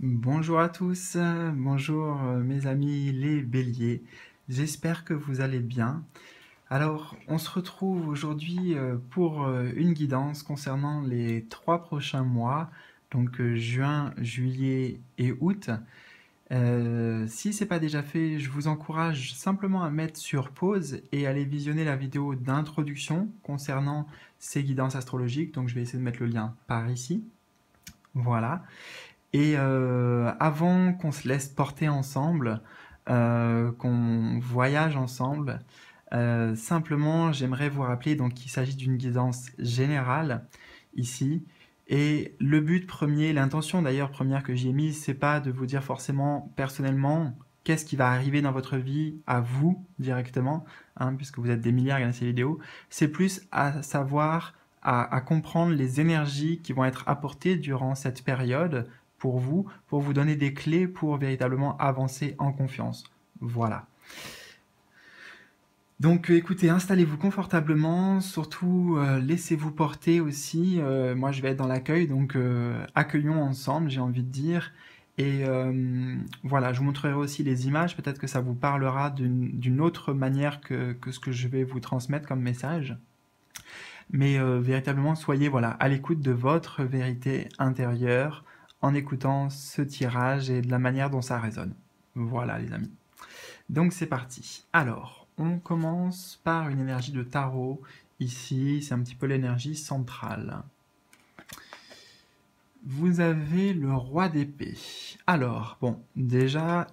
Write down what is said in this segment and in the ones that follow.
Bonjour à tous, bonjour euh, mes amis les béliers, j'espère que vous allez bien. Alors, on se retrouve aujourd'hui euh, pour euh, une guidance concernant les trois prochains mois, donc juin, juillet et août. si ce n'est pas déjà fait, je vous encourage simplement à mettre sur pause et aller visionner la vidéo d'introduction concernant ces guidances astrologiques. Donc je vais essayer de mettre le lien par ici. Voilà. Et euh, avant qu'on se laisse porter ensemble, euh, qu'on voyage ensemble, euh, simplement j'aimerais vous rappeler qu'il s'agit d'une guidance générale ici. Et le but premier, l'intention d'ailleurs première que j'ai mise, c'est pas de vous dire forcément personnellement qu'est-ce qui va arriver dans votre vie à vous directement, hein, puisque vous êtes des milliards à regarder ces vidéos, c'est plus à savoir, à, comprendre les énergies qui vont être apportées durant cette période pour vous, pour vous donner des clés pour véritablement avancer en confiance. Voilà. Donc écoutez, installez-vous confortablement, surtout euh, laissez-vous porter aussi. Euh, moi je vais être dans l'accueil, donc euh, accueillons ensemble, j'ai envie de dire. Et voilà, je vous montrerai aussi les images, peut-être que ça vous parlera d'une autre manière que, ce que je vais vous transmettre comme message. Mais véritablement, soyez voilà, à l'écoute de votre vérité intérieure, en écoutant ce tirage et de la manière dont ça résonne. Voilà les amis. Donc c'est parti. Alors, on commence par une énergie de tarot. Ici, c'est un petit peu l'énergie centrale. Vous avez le roi d'épée. Alors, bon, déjà,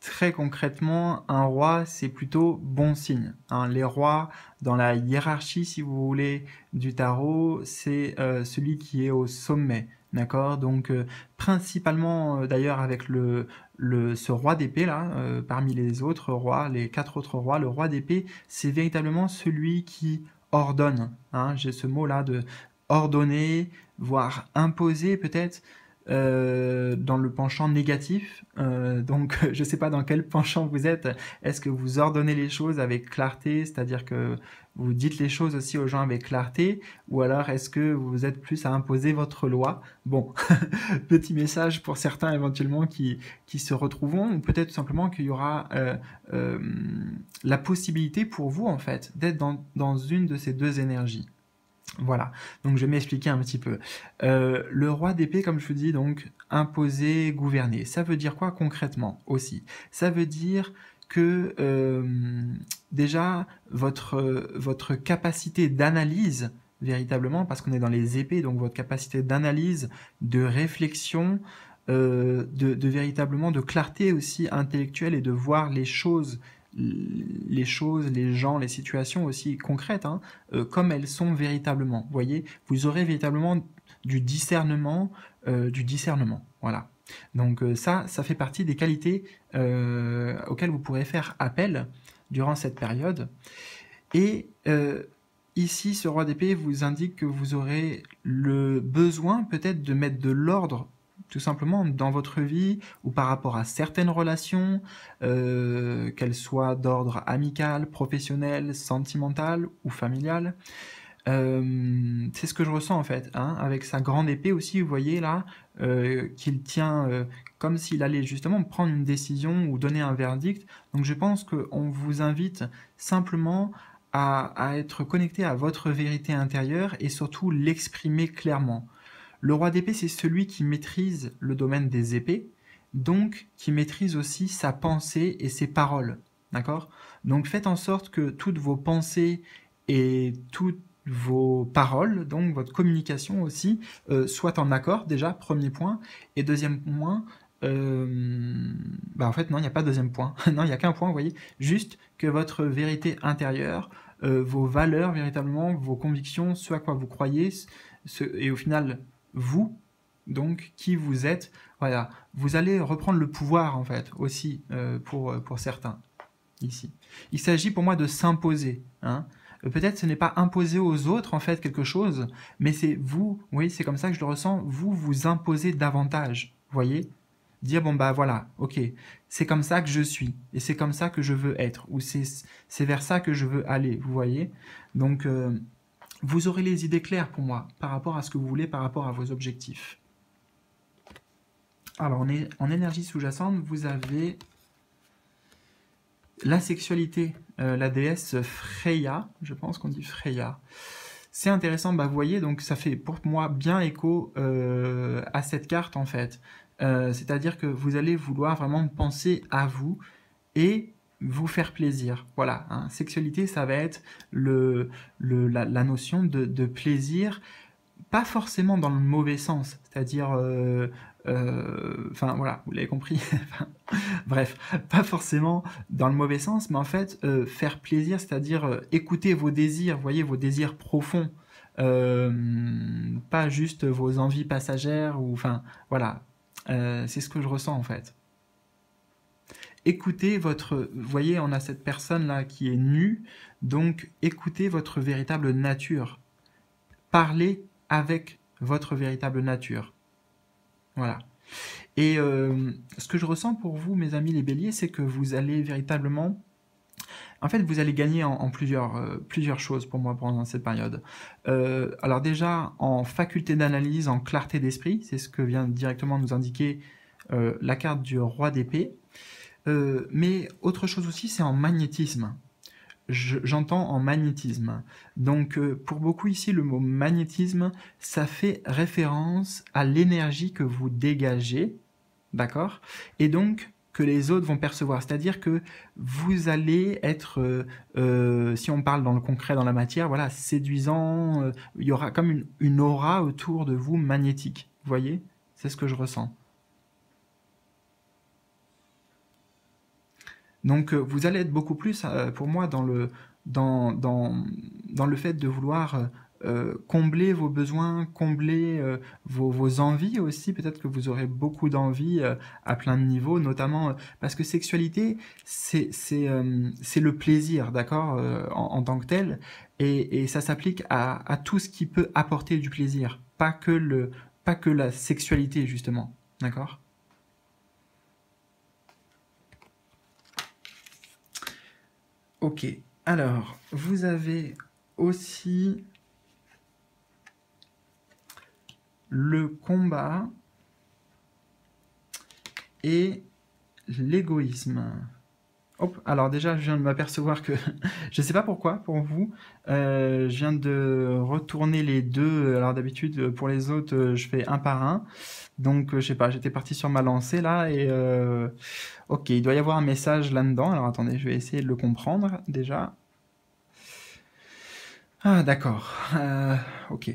très concrètement, un roi, c'est plutôt bon signe. Hein. Les rois, dans la hiérarchie, si vous voulez, du tarot, c'est euh, celui qui est au sommet. D'accord Donc, euh, principalement, euh, d'ailleurs, avec le, le, ce roi d'épée, là, euh, parmi les autres rois, les quatre autres rois, le roi d'épée, c'est véritablement celui qui ordonne. Hein. J'ai ce mot-là de ordonner, voire imposer peut-être, dans le penchant négatif. donc, je ne sais pas dans quel penchant vous êtes. Est-ce que vous ordonnez les choses avec clarté, c'est-à-dire que vous dites les choses aussi aux gens avec clarté, ou alors est-ce que vous êtes plus à imposer votre loi? Bon, petit message pour certains éventuellement qui, qui se retrouveront, ou peut-être simplement qu'il y aura euh, euh, la possibilité pour vous en fait d'être dans, dans une de ces deux énergies. Voilà, donc je vais m'expliquer un petit peu. Euh, le roi d'épée, comme je vous dis, donc imposer, gouverner. Ça veut dire quoi concrètement aussi? Ça veut dire que euh, déjà votre, votre capacité d'analyse véritablement, parce qu'on est dans les épées, donc votre capacité d'analyse, de réflexion, euh, de, véritablement de clarté aussi intellectuelle et de voir les choses, les choses, les gens, les situations aussi concrètes, hein, euh, comme elles sont véritablement. Vous aurez véritablement du discernement, du discernement. Voilà. Donc euh, ça, ça fait partie des qualités euh, auxquelles vous pourrez faire appel durant cette période. Et euh, ici, ce roi d'épée vous indique que vous aurez le besoin peut-être de mettre de l'ordre tout simplement dans votre vie ou par rapport à certaines relations, qu'elles soient d'ordre amical, professionnel, sentimental ou familial. Euh, c'est ce que je ressens en fait, hein, avec sa grande épée aussi, vous voyez là, euh, qu'il tient euh, comme s'il allait justement prendre une décision ou donner un verdict. Donc je pense qu'on vous invite simplement à, à, être connecté à votre vérité intérieure et surtout l'exprimer clairement. Le roi d'épée, c'est celui qui maîtrise le domaine des épées, donc qui maîtrise aussi sa pensée et ses paroles. D'accord? Donc faites en sorte que toutes vos pensées et toutes vos paroles, donc votre communication aussi, euh, soit en accord déjà, premier point. Et deuxième point, euh, bah en fait non, il n'y a pas de deuxième point. non, il n'y a qu'un point, vous voyez. Juste que votre vérité intérieure, euh, vos valeurs véritablement, vos convictions, ce à quoi vous croyez, et au final, vous, donc, qui vous êtes, voilà, vous allez reprendre le pouvoir en fait aussi pour, pour certains ici. Il s'agit pour moi de s'imposer. Hein peut-être ce n'est pas imposer aux autres en fait quelque chose, mais c'est vous, oui, c'est comme ça que je le ressens, vous vous imposez davantage, voyez Dire bon bah voilà, ok, c'est comme ça que je suis, et c'est comme ça que je veux être, ou c'est vers ça que je veux aller, vous voyez Donc euh, vous aurez les idées claires pour moi par rapport à ce que vous voulez, par rapport à vos objectifs. Alors, en, énergie sous-jacente, vous avez la sexualité, euh, la déesse Freya, je pense qu'on dit Freya. C'est intéressant, bah, vous voyez, donc ça fait pour moi bien écho euh, à cette carte en fait. Euh, c'est-à-dire que vous allez vouloir vraiment penser à vous et vous faire plaisir. Voilà, hein. sexualité, ça va être la, notion de, plaisir, pas forcément dans le mauvais sens, c'est-à-dire euh, enfin voilà, vous l'avez compris. Bref, pas forcément dans le mauvais sens, mais en fait euh, faire plaisir, c'est-à-dire euh, écouter vos désirs, voyez vos désirs profonds, pas juste vos envies passagères ou enfin voilà, c'est ce que je ressens en fait. Écoutez votre, voyez, on a cette personne là qui est nue, donc écoutez votre véritable nature, parlez avec votre véritable nature. Voilà. Et euh, ce que je ressens pour vous, mes amis les béliers, c'est que vous allez véritablement... En fait, vous allez gagner en, plusieurs, euh, plusieurs choses pour moi pendant cette période. Euh, alors déjà, en faculté d'analyse, en clarté d'esprit, c'est ce que vient directement nous indiquer la carte du roi d'épée. Mais autre chose aussi, c'est en magnétisme j'entends en magnétisme. Donc euh, pour beaucoup ici, le mot magnétisme, ça fait référence à l'énergie que vous dégagez, d'accord? Et donc que les autres vont percevoir. C'est-à-dire que vous allez être, euh, euh, si on parle dans le concret, dans la matière, voilà, séduisant, il y aura comme une, une aura autour de vous magnétique. Vous voyez? C'est ce que je ressens. Donc euh, vous allez être beaucoup plus, euh, pour moi, dans le, dans, dans, dans le fait de vouloir euh, combler vos besoins, combler vos, vos, envies aussi. Peut-être que vous aurez beaucoup d'envies à plein de niveaux, notamment parce que sexualité, c'est le plaisir, d'accord, en, en, tant que tel, et, et ça s'applique à, à, tout ce qui peut apporter du plaisir, pas que le, pas que la sexualité justement, d'accord? Ok, alors, vous avez aussi le combat et l'égoïsme. Alors déjà, je viens de m'apercevoir que, je ne sais pas pourquoi, pour vous, euh, je viens de retourner les deux. Alors d'habitude, pour les autres, je fais un par un. Donc, je sais pas, j'étais parti sur ma lancée là et euh, ok, il doit y avoir un message là-dedans. Alors attendez, je vais essayer de le comprendre déjà. Ah d'accord, euh, ok.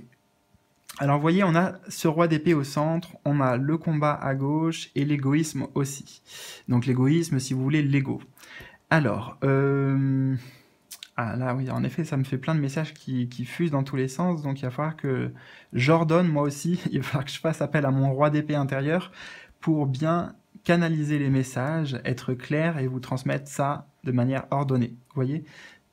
Alors vous voyez, on a ce roi d'épée au centre, on a le combat à gauche et l'égoïsme aussi. Donc l'égoïsme, si vous voulez, l'ego. Alors, euh, ah là oui, en effet, ça me fait plein de messages qui, fusent dans tous les sens, donc il va falloir que j'ordonne moi aussi, il va falloir que je fasse appel à mon roi d'épée intérieur pour bien canaliser les messages, être clair et vous transmettre ça de manière ordonnée. Vous voyez?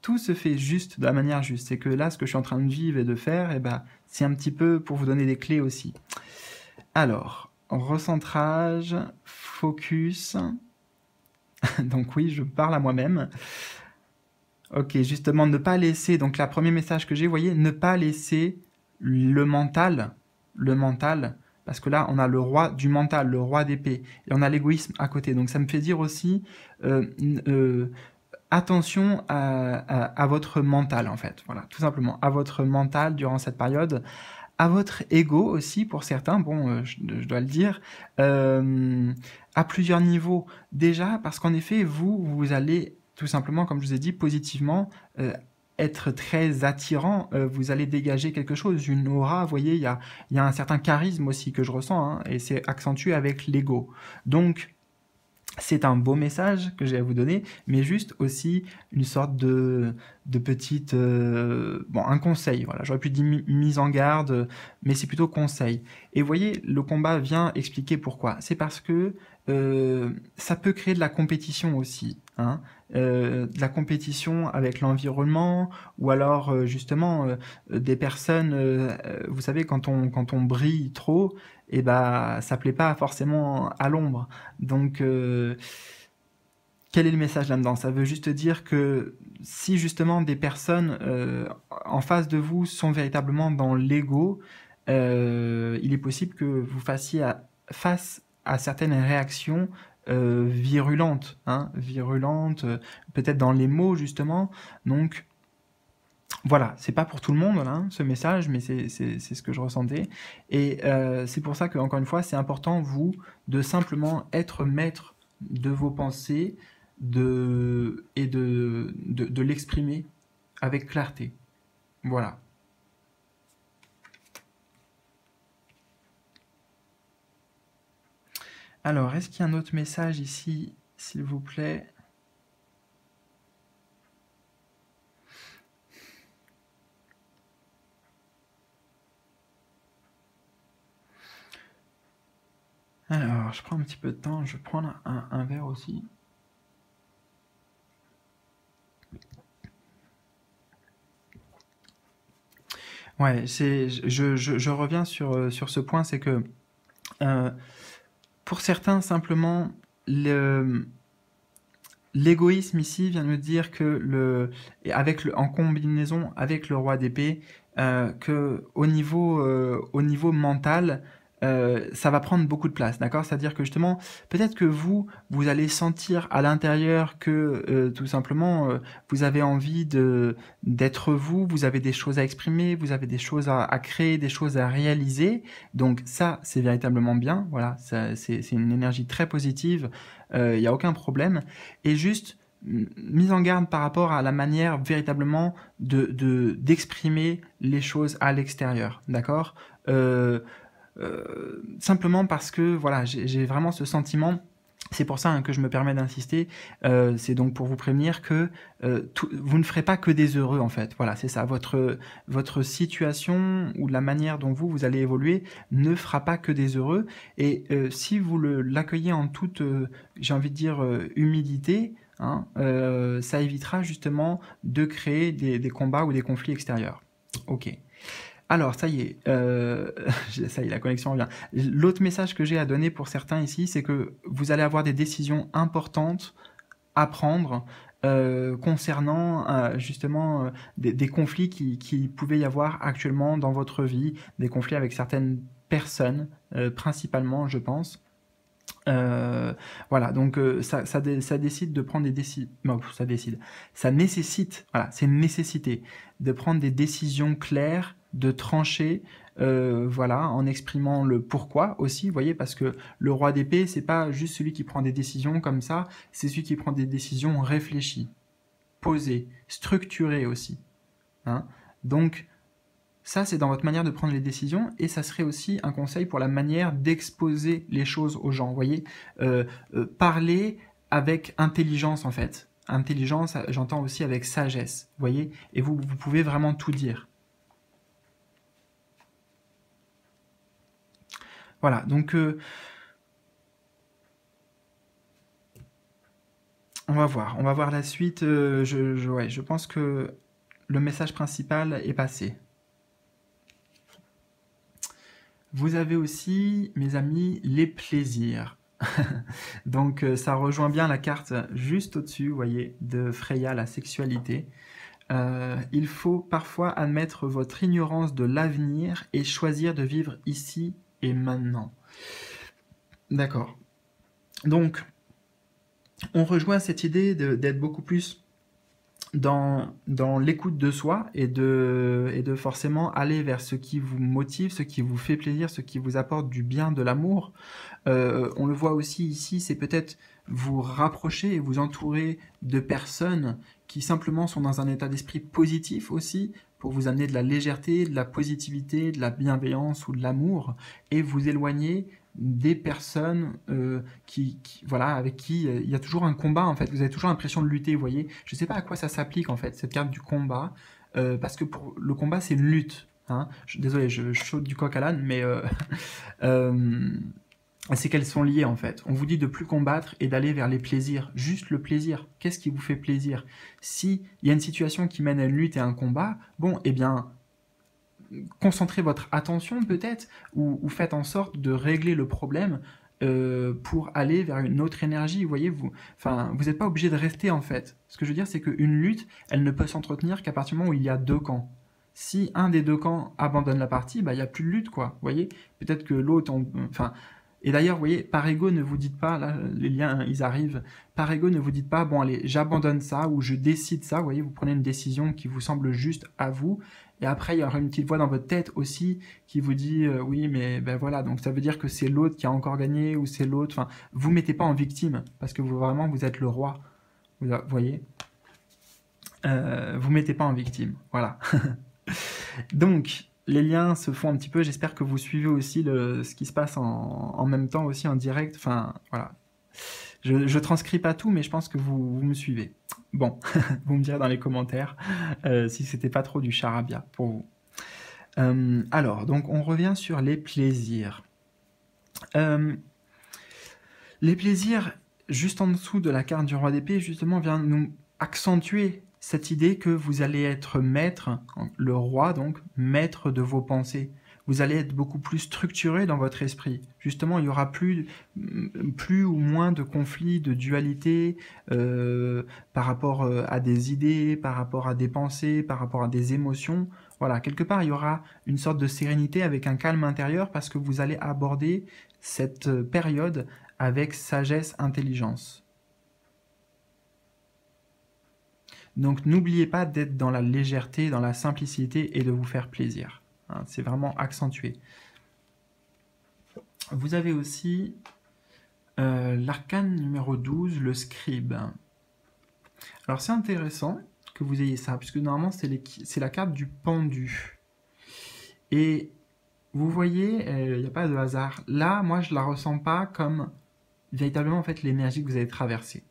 Tout se fait juste de la manière juste. C'est que là, ce que je suis en train de vivre et de faire, eh ben, c'est un petit peu pour vous donner des clés aussi. Alors, recentrage, focus. donc oui, je parle à moi-même. Ok, justement, ne pas laisser, donc la premier message que j'ai, voyez, ne pas laisser le mental, le mental, parce que là, on a le roi du mental, le roi d'épée, et on a l'égoïsme à côté. Donc ça me fait dire aussi, euh, euh, attention à, votre mental, en fait. Voilà, tout simplement, à votre mental durant cette période, à votre ego aussi, pour certains, bon, euh, je, dois le dire, à plusieurs niveaux. Déjà, parce qu'en effet, vous, vous allez tout simplement, comme je vous ai dit, positivement, euh, être très attirant, euh, vous allez dégager quelque chose, une aura, vous voyez, il y a, y a, un certain charisme aussi que je ressens, hein, et c'est accentué avec l'ego. Donc, c'est un beau message que j'ai à vous donner, mais juste aussi une sorte de, de petite... Euh, bon, un conseil, voilà, j'aurais pu dire mise en garde, mais c'est plutôt conseil. Et vous voyez, le combat vient expliquer pourquoi. C'est parce que ça peut créer de la compétition aussi. Hein. Euh, de la compétition avec l'environnement ou alors euh, justement euh, des personnes vous savez quand on quand on brille trop et eh ben ça plaît pas forcément à l'ombre donc quel est le message là-dedans? Ça veut juste dire que si justement des personnes en face de vous sont véritablement dans l'ego, il est possible que vous fassiez face à certaines réactions virulentes, hein, virulentes, peut-être dans les mots justement. Donc voilà, c'est pas pour tout le monde hein, ce message, mais c'est ce que je ressentais. Et c'est pour ça que encore une fois, c'est important vous de simplement être maître de vos pensées, de, et de, de, l'exprimer avec clarté. Voilà. Alors, est-ce qu'il y a un autre message ici, s'il vous plaît? Alors, je prends un petit peu de temps, je vais prendre un, verre aussi. Ouais, c'est, je, je, je reviens sur, euh, sur ce point, c'est que euh, pour certains, simplement, le, l'égoïsme ici vient me dire que en combinaison avec le roi d'épée, euh, que au niveau, euh, au niveau mental, euh, ça va prendre beaucoup de place, d'accord? C'est-à-dire que justement, peut-être que vous, vous allez sentir à l'intérieur que euh, tout simplement, euh, vous avez envie de d'être vous, vous avez des choses à exprimer, vous avez des choses à, créer, des choses à réaliser. Donc ça, c'est véritablement bien. Voilà, c'est une énergie très positive. Il n'y a aucun problème. Et juste mise en garde par rapport à la manière véritablement de d'exprimer les choses à l'extérieur, d'accord? Euh, euh, simplement parce que voilà, j'ai vraiment ce sentiment. C'est pour ça hein, que je me permets d'insister. Euh, c'est donc pour vous prévenir que euh, vous ne ferez pas que des heureux en fait. Voilà, c'est ça. Votre votre situation ou la manière dont vous vous allez évoluer ne fera pas que des heureux. Et si vous l'accueillez en toute, j'ai envie de dire, humilité, hein, ça évitera justement de créer des, des combats ou des conflits extérieurs. Ok. Alors, ça y est, euh, ça y est, la connexion revient. L'autre message que j'ai à donner pour certains ici, c'est que vous allez avoir des décisions importantes à prendre euh, concernant euh, justement des, conflits qui, qui pouvaient y avoir actuellement dans votre vie, des conflits avec certaines personnes, principalement, je pense. voilà, donc ça, ça, décide de prendre des décisions. ça décide. Ça nécessite, voilà, c'est une nécessité de prendre des décisions claires de trancher, euh, voilà, en exprimant le pourquoi aussi, vous voyez, parce que le roi d'épée, c'est pas juste celui qui prend des décisions comme ça, c'est celui qui prend des décisions réfléchies, posées, structurées aussi. Hein. Donc, ça, c'est dans votre manière de prendre les décisions, et ça serait aussi un conseil pour la manière d'exposer les choses aux gens, vous voyez, euh, euh, parler avec intelligence en fait. Intelligence, j'entends aussi avec sagesse, vous voyez, et vous, vous pouvez vraiment tout dire. Voilà, donc euh, on va voir, on va voir la suite. Euh, je, pense que le message principal est passé. Vous avez aussi, mes amis, les plaisirs. Donc euh, ça rejoint bien la carte juste au-dessus, vous voyez, de Freya, la sexualité. il faut parfois admettre votre ignorance de l'avenir et choisir de vivre ici et maintenant. D'accord. Donc, on rejoint cette idée d'être beaucoup plus dans, dans l'écoute de soi et de, et de forcément aller vers ce qui vous motive, ce qui vous fait plaisir, ce qui vous apporte du bien, de l'amour. Euh, on le voit aussi ici, c'est peut-être vous rapprocher et vous entourer de personnes qui simplement sont dans un état d'esprit positif aussi, pour vous amener de la légèreté, de la positivité, de la bienveillance ou de l'amour, et vous éloigner des personnes euh, qui, voilà, avec qui euh, il y a toujours un combat en fait. Vous avez toujours l'impression de lutter, vous voyez. Je ne sais pas à quoi ça s'applique en fait cette carte du combat, euh, parce que pour le combat c'est une lutte. Hein. désolé, je, je du coq à l'âne, mais c'est qu'elles sont liées en fait. On vous dit de plus combattre et d'aller vers les plaisirs, juste le plaisir. Qu'est-ce qui vous fait plaisir? Si il y a une situation qui mène à une lutte et à un combat, bon, eh bien, concentrez votre attention peut-être ou, faites en sorte de régler le problème euh, pour aller vers une autre énergie. Vous voyez, vous, enfin, vous n'êtes pas obligé de rester en fait. Ce que je veux dire, c'est qu'une lutte, elle ne peut s'entretenir qu'à partir du moment où il y a deux camps si un des deux camps abandonne la partie, bah il y a plus de lutte quoi. Vous voyez Peut-être que l'autre, enfin, Et d'ailleurs, vous voyez, par ego, ne vous dites pas, là, les liens, ils arrivent, par ego, ne vous dites pas, bon, allez, j'abandonne ça ou je décide ça. Vous voyez, vous prenez une décision qui vous semble juste à vous. Et après, il y aura une petite voix dans votre tête aussi qui vous dit, euh, oui, mais ben voilà, donc ça veut dire que c'est l'autre qui a encore gagné ou c'est l'autre. Enfin, vous mettez pas en victime parce que vous vraiment, vous êtes le roi. Vous voyez? Euh, Vous mettez pas en victime. Voilà. donc, les liens se font un petit peu. J'espère que vous suivez aussi ce qui se passe en, même temps aussi en direct. Enfin, voilà. Je, ne transcris pas tout, mais je pense que vous, me suivez. Bon, vous me direz dans les commentaires euh, si c'était pas trop du charabia pour vous. Euh, alors, donc on revient sur les plaisirs. Euh, les plaisirs, juste en dessous de la carte du roi d'épée, justement, vient nous accentuer cette idée que vous allez être maître, le roi donc, maître de vos pensées. Vous allez être beaucoup plus structuré dans votre esprit. Justement, il y aura plus, plus ou moins de conflits, de dualité euh, par rapport euh, à des idées, par rapport à des pensées, par rapport à des émotions. Voilà, quelque part, il y aura une sorte de sérénité avec un calme intérieur parce que vous allez aborder cette euh, période avec sagesse, intelligence. Donc n'oubliez pas d'être dans la légèreté, dans la simplicité et de vous faire plaisir. Hein, c'est vraiment accentué. Vous avez aussi euh, l'arcane numéro 12, le scribe. Alors c'est intéressant que vous ayez ça, puisque normalement c'est la carte du pendu. Et vous voyez, euh, il n'y a pas de hasard. Là, moi je la ressens pas comme véritablement en fait l'énergie que vous avez traversée.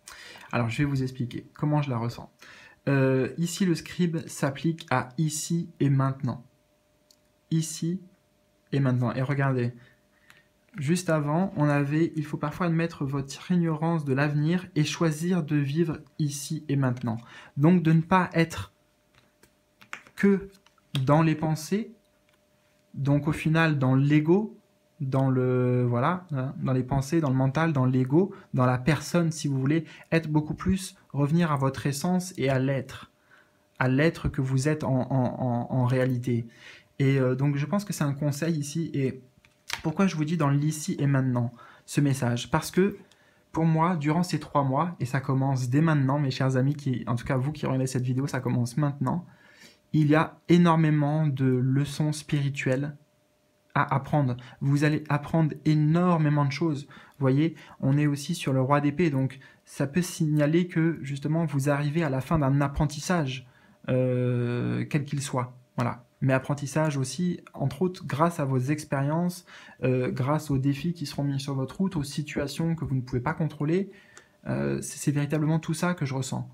Alors je vais vous expliquer comment je la ressens. Euh, ici, le scribe s'applique à ici et maintenant. Ici et maintenant. Et regardez, juste avant, on avait, il faut parfois admettre votre ignorance de l'avenir et choisir de vivre ici et maintenant. Donc de ne pas être que dans les pensées, donc au final dans l'ego, dans le voilà, hein, dans les pensées, dans le mental, dans l'ego, dans la personne si vous voulez, être beaucoup plus revenir à votre essence et à l'être, à l'être que vous êtes en, réalité. Et euh, donc je pense que c'est un conseil ici. Et pourquoi je vous dis dans l'ici et maintenant ce message? Parce que pour moi, durant ces trois mois, et ça commence dès maintenant, mes chers amis, qui, en tout cas vous qui regardez cette vidéo, ça commence maintenant, il y a énormément de leçons spirituelles apprendre. Vous allez apprendre énormément de choses. Voyez, on est aussi sur le roi d'épée, donc ça peut signaler que justement vous arrivez à la fin d'un apprentissage, euh, quel qu'il soit. Voilà. Mais apprentissage aussi, entre autres, grâce à vos expériences, euh, grâce aux défis qui seront mis sur votre route, aux situations que vous ne pouvez pas contrôler. Euh, c'est véritablement tout ça que je ressens.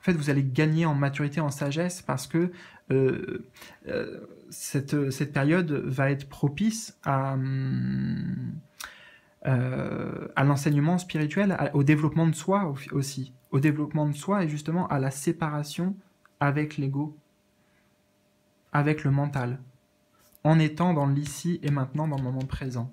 En fait, vous allez gagner en maturité, en sagesse, parce que euh, euh, cette, cette, période va être propice à, euh, à l'enseignement spirituel, au développement de soi aussi, au développement de soi et justement à la séparation avec l'ego, avec le mental, en étant dans l'ici et maintenant, dans le moment présent.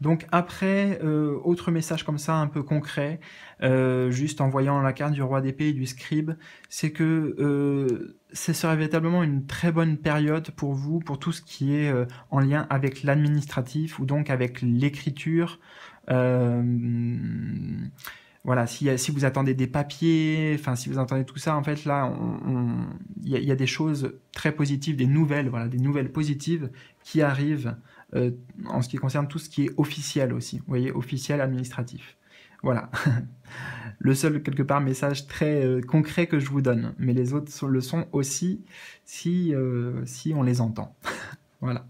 Donc après, euh, autre message comme ça, un peu concret, euh, juste en voyant la carte du roi d'épée et du scribe, c'est que euh, ce serait véritablement une très bonne période pour vous, pour tout ce qui est euh, en lien avec l'administratif ou donc avec l'écriture. voilà, si, si, vous attendez des papiers, enfin si vous attendez tout ça, en fait là, il y, y, a des choses très positives, des nouvelles, voilà, des nouvelles positives qui arrivent euh, en ce qui concerne tout ce qui est officiel aussi, vous voyez, officiel administratif. Voilà. le seul, quelque part, message très euh, concret que je vous donne. Mais les autres le sont aussi si, euh, si on les entend. voilà.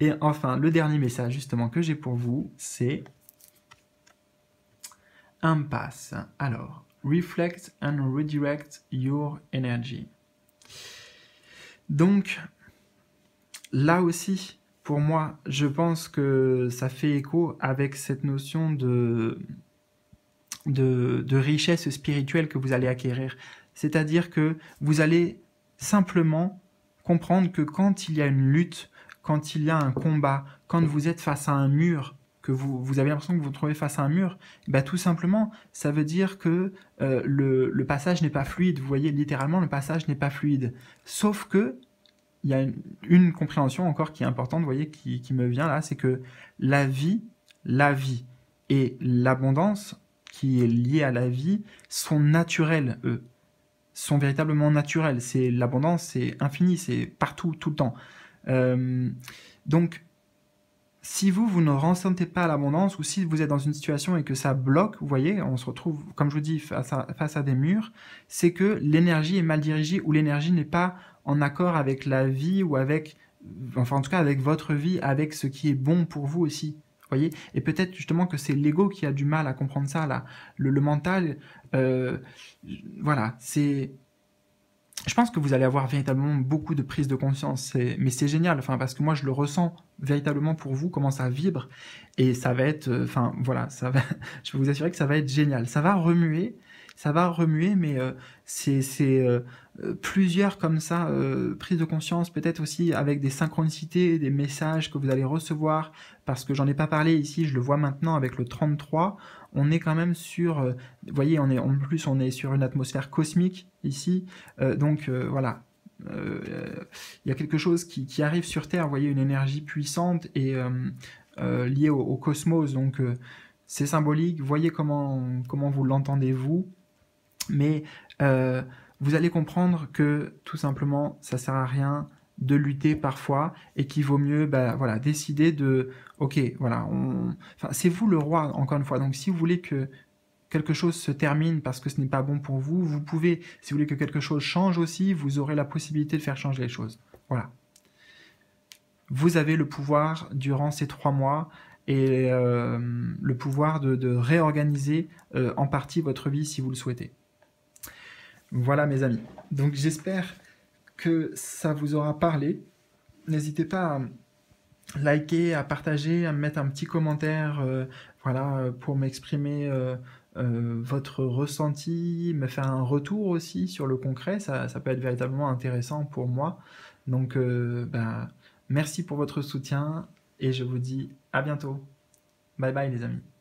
Et enfin, le dernier message, justement, que j'ai pour vous, c'est impasse. Alors, reflect and redirect your energy. Donc, là aussi, pour moi, je pense que ça fait écho avec cette notion de, richesse spirituelle que vous allez acquérir. C'est-à-dire que vous allez simplement comprendre que quand il y a une lutte, quand il y a un combat, quand vous êtes face à un mur, que vous, avez l'impression que vous vous trouvez face à un mur, bah tout simplement, ça veut dire que euh, le passage n'est pas fluide. Vous voyez, littéralement, le passage n'est pas fluide. Sauf que il y a une, compréhension encore qui est importante, vous voyez, qui, me vient là, c'est que la vie, la vie et l'abondance qui est liée à la vie sont naturels, eux, sont véritablement naturels. C'est l'abondance, c'est infini, c'est partout, tout le temps. Euh, donc, si vous, vous ne ressentez pas l'abondance, ou si vous êtes dans une situation et que ça bloque, vous voyez, on se retrouve, comme je vous dis, face à des murs, c'est que l'énergie est mal dirigée ou l'énergie n'est pas en accord avec la vie ou avec, enfin en tout cas avec votre vie, avec ce qui est bon pour vous aussi. Voyez et peut-être justement que c'est l'ego qui a du mal à comprendre ça, là. Le, mental, euh, voilà, c'est je pense que vous allez avoir véritablement beaucoup de prise de conscience, mais c'est génial, enfin parce que moi je le ressens véritablement pour vous, comment ça vibre, et ça va être, euh, enfin voilà, ça va, je peux vous assurer que ça va être génial. Ça va remuer, ça va remuer, mais euh, c'est plusieurs comme ça, prise de conscience, peut-être aussi avec des synchronicités, des messages que vous allez recevoir, parce que j'en ai pas parlé ici, je le vois maintenant avec le 33, on est quand même sur, euh, vous voyez, on est, en plus on est sur une atmosphère cosmique ici, euh, donc euh, voilà, il y a quelque chose qui, arrive sur Terre, vous voyez, une énergie puissante et liée au, cosmos, donc c'est symbolique, voyez comment, comment vous l'entendez vous, mais vous allez comprendre que tout simplement ça sert à rien de lutter parfois et qu'il vaut mieux bah, voilà, décider de ok voilà on... c'est vous le roi encore une fois. Donc si vous voulez que quelque chose se termine parce que ce n'est pas bon pour vous vous pouvez si vous voulez que quelque chose change aussi vous aurez la possibilité de faire changer les choses. Voilà. Vous avez le pouvoir durant ces trois mois et euh, le pouvoir de, réorganiser euh, en partie votre vie si vous le souhaitez voilà mes amis donc j'espère que ça vous aura parlé. N'hésitez pas à liker, à partager, à mettre un petit commentaire euh, voilà, pour m'exprimer euh, euh, votre ressenti, me faire un retour aussi sur le concret. Ça, peut être véritablement intéressant pour moi. Donc, ben, merci pour votre soutien et je vous dis à bientôt. Bye bye les amis.